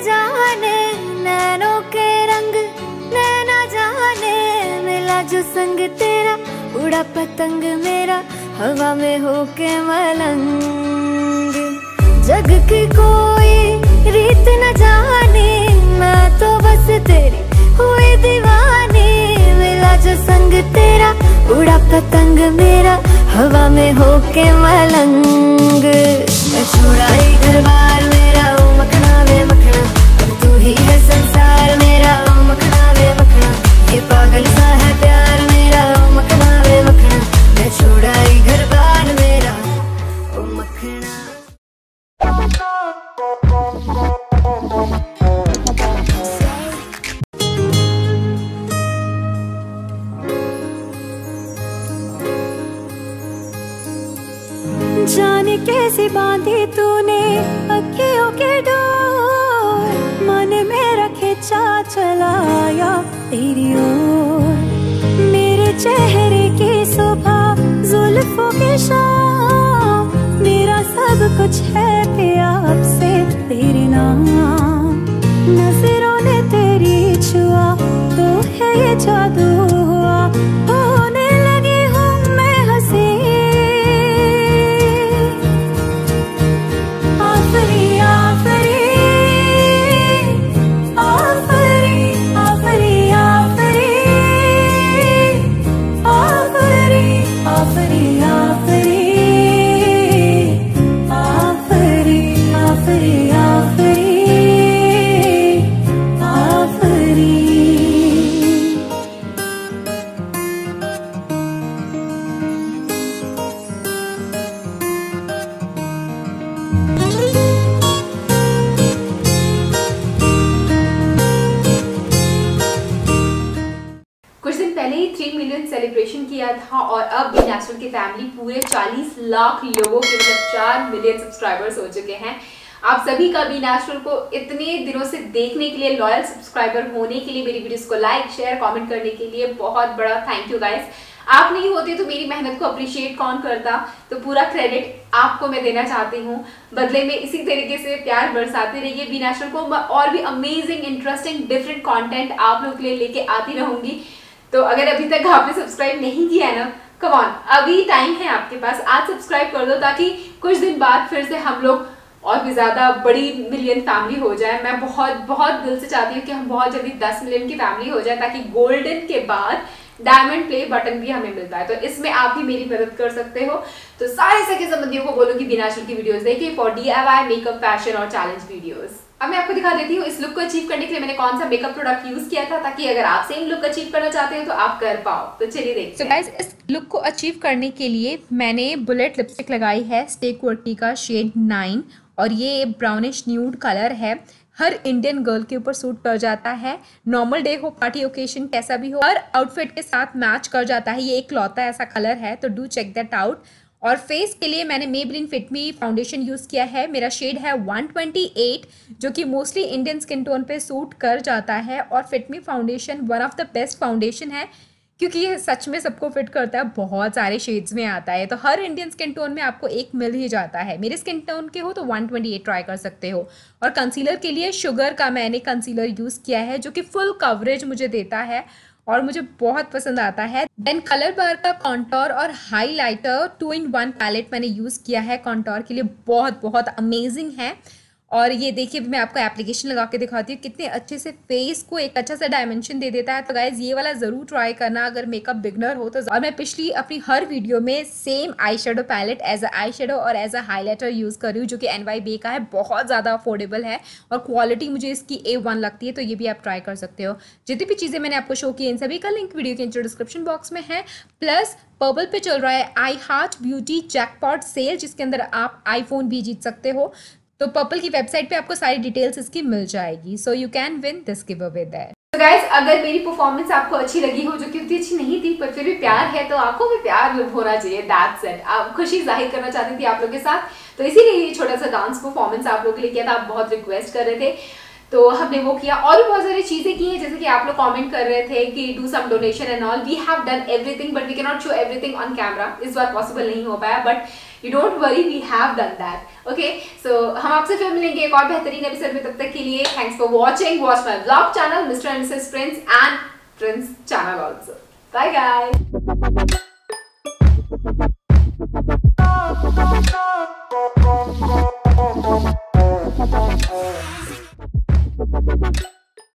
जाने, नैनों के रंग, नैना जाने, मिला जो संग तेरा, उड़ा पतंग मेरा, हवा में होके मलंग। जग की कोई रीत न जाने मैं तो बस तेरी हुई दीवानी। मिला जो संग तेरा, उड़ा पतंग मेरा, हवा में होके मलंग। मैं छुड़ाई घर बार, मेरा मखना वे मखना। जाने कैसे बांधी तूने अखियों के डोर? मन मेरा खिंचा चलाया तेरी ओर। मेरे चेहरे की सुबह जुल्फों की शाम। मेरा सब कुछ है प्यार से तेरे नाम। नज़रों ने तेरी छुआ तो है ये जादू पहले ही थ्री मिलियन सेलिब्रेशन किया था और अब भी नेशनल की फैमिली पूरे 40 लाख लोगों के मतलब चार मिलियन सब्सक्राइबर्स हो चुके हैं। आप सभी का बी नेशनल को इतने दिनों से देखने के लिए लॉयल सब्सक्राइबर होने के लिए मेरी वीडियोस को लाइक शेयर कमेंट करने के लिए बहुत बड़ा थैंक यू गाइस आप नहीं होते तो मेरी मेहनत को अप्रिशिएट कौन करता? तो पूरा क्रेडिट आपको मैं देना चाहती हूँ। बदले में इसी तरीके से प्यार बरसाते रहिए। बी नेशनल को और भी अमेजिंग इंटरेस्टिंग डिफरेंट कॉन्टेंट आप लोग के लिए लेके आती रहूँगी। तो अगर अभी तक आपने सब्सक्राइब नहीं किया है ना कमान अभी टाइम है आपके पास, आज सब्सक्राइब कर दो ताकि कुछ दिन बाद फिर से हम लोग और भी ज़्यादा बड़ी मिलियन फैमिली हो जाए। मैं बहुत बहुत दिल से चाहती हूँ कि हम बहुत जल्दी 10 मिलियन की फैमिली हो जाए ताकि गोल्डन के बाद डायमंड प्ले बटन भी हमें मिलता है तो इसमें आप भी मेरी मदद कर सकते हो। तो सारे सके संबंधियों को बोलो कि बिनाशुल की वीडियोस देखिए फॉर डी मेकअप फ़ैशन और चैलेंज वीडियोस अब मैं आपको दिखा देती हूँ इस लुक को अचीव करने के लिए मैंने कौन सा मेकअप प्रोडक्ट यूज़ किया था ताकि अगर आप सेम लुक अचीव करना चाहते हो तो आप कर पाओ। तो चलिए देखते सो हैं। इस लुक को अचीव करने के लिए मैंने बुलेट लिपस्टिक लगाई है स्टेक वर्टी का शेड नाइन और ये ब्राउनिश न्यूड कलर है। हर इंडियन गर्ल के ऊपर सूट कर जाता है। नॉर्मल डे हो पार्टी ओकेशन कैसा भी हो हर आउटफिट के साथ मैच कर जाता है। ये एक लौता ऐसा कलर है तो डू चेक दैट आउट और फेस के लिए मैंने Maybelline fit me foundation use किया है। मेरा शेड है 128 जो कि मोस्टली इंडियन स्किन टोन पे सूट कर जाता है और fit me foundation one of the best foundation है, क्योंकि ये सच में सबको फिट करता है। बहुत सारे शेड्स में आता है। तो हर इंडियन स्किन टोन में आपको एक मिल ही जाता है। मेरे स्किन टोन के हो तो 128 ट्राई कर सकते हो। और कंसीलर के लिए शुगर का मैंने कंसीलर यूज़ किया है, जो कि फुल कवरेज मुझे देता है। और मुझे बहुत पसंद आता है। देन कलर बार का कॉन्टोर और highlighter two in one palette मैंने यूज़ किया है। कॉन्टोर के लिए बहुत बहुत अमेजिंग है। और ये देखिए मैं आपको एप्लीकेशन लगा के दिखाती हूँ, कितने अच्छे से फेस को एक अच्छा सा डायमेंशन दे देता है। तो गाइज़ ये वाला ज़रूर ट्राई करना अगर मेकअप बिगनर हो तो और मैं पिछली अपनी हर वीडियो में same eye shadow palette as a eye shadow और एज अ हाईलाइटर यूज़ कर रही हूँ, जो कि एन वाई बे का है, बहुत ज़्यादा अफोर्डेबल है और क्वालिटी मुझे इसकी ए वन लगती है तो ये भी आप ट्राई कर सकते हो। जितनी भी चीज़ें मैंने आपको शो की, इन सभी का लिंक वीडियो के डिस्क्रिप्शन बॉक्स में है। प्लस पर्पल पे चल रहा है I heart beauty jackpot sale जिसके अंदर आप आईफोन भी जीत सकते हो। तो पर्पल की वेबसाइट पे आपको सारी डिटेल्स इसकी मिल जाएगी। So you can win this giveaway that तो गाइज़ अगर मेरी परफॉर्मेंस आपको अच्छी लगी हो, जो कि उतनी अच्छी नहीं थी, पर फिर भी प्यार है तो आपको भी प्यार होना चाहिए। दैट्स इट आप खुशी ज़ाहिर करना चाहती थी आप लोगों के साथ। तो इसीलिए ये छोटा सा डांस परफॉर्मेंस आप लोग के लिए किया था। आप बहुत रिक्वेस्ट कर रहे थे। तो हमने वो किया। और भी बहुत सारी चीज़ें की हैं, जैसे कि आप लोग कमेंट कर रहे थे कि do some donation and all we have done everything but we can not show everything on camera इस बार पॉसिबल नहीं हो पाया but you don't worry we have done that okay so हम आपसे फिर मिलेंगे एक और बेहतरीन एपिसोड में। तब तक के लिए thanks for watching watch my blog channel Mr and Mrs Prince and Prince channel also bye guys